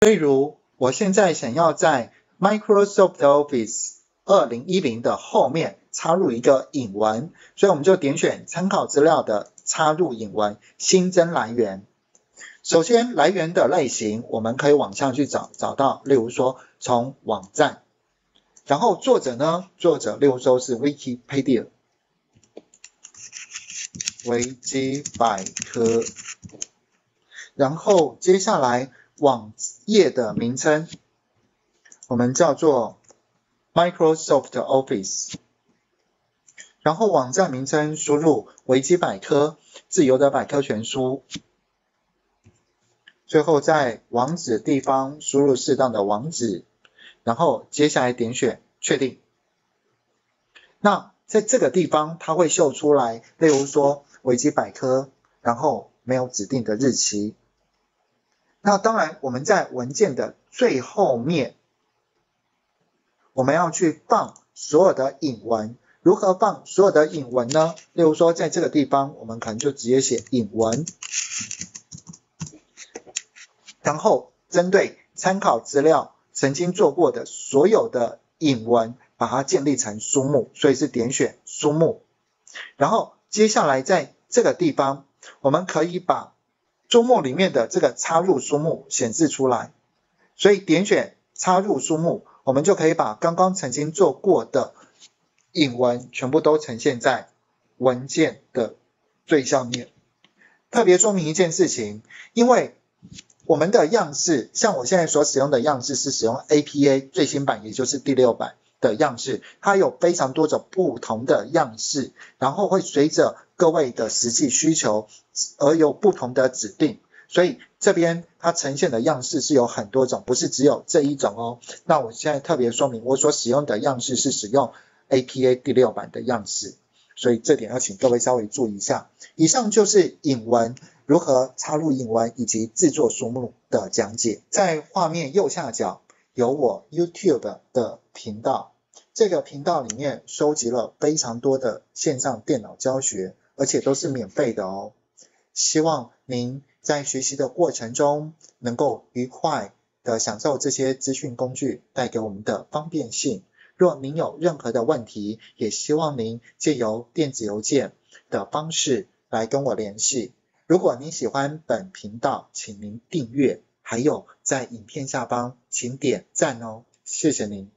例如，我现在想要在 Microsoft Office 二零一零的后面插入一个引文，所以我们就点选参考资料的插入引文，新增来源。首先，来源的类型我们可以往下去找，找到，例如说从网站，然后作者呢，作者例如说是 Wikipedia，维基百科，然后接下来网页的名称，我们叫做 Microsoft Office，然后网站名称输入维基百科，自由的百科全书。最后在网址地方输入适当的网址，然后接下来点选确定。那在这个地方它会秀出来，例如说维基百科，然后没有指定的日期。那当然我们在文件的最后面，我们要去放所有的引文。如何放所有的引文呢？例如说在这个地方，我们可能就直接写引文。然后针对参考资料曾经做过的所有的引文，把它建立成书目，所以是点选书目。然后接下来在这个地方，我们可以把书目里面的这个插入书目显示出来，所以点选插入书目，我们就可以把刚刚曾经做过的引文全部都呈现在文件的最上面。特别说明一件事情，因为我们的样式，像我现在所使用的样式是使用 APA 最新版，也就是第六版的样式，它有非常多种不同的样式，然后会随着各位的实际需求而有不同的指定，所以这边它呈现的样式是有很多种，不是只有这一种哦。那我现在特别说明，我所使用的样式是使用 APA 第六版的样式，所以这点要请各位稍微注意一下。以上就是引文。如何插入引文以及制作书目的讲解，在画面右下角有我 YouTube 的频道，这个频道里面收集了非常多的线上电脑教学，而且都是免费的哦。希望您在学习的过程中能够愉快的享受这些资讯工具带给我们的方便性。若您有任何的问题，也希望您借由电子邮件的方式来跟我联系。如果您喜欢本频道，请您订阅，还有在影片下方请点赞哦，谢谢您。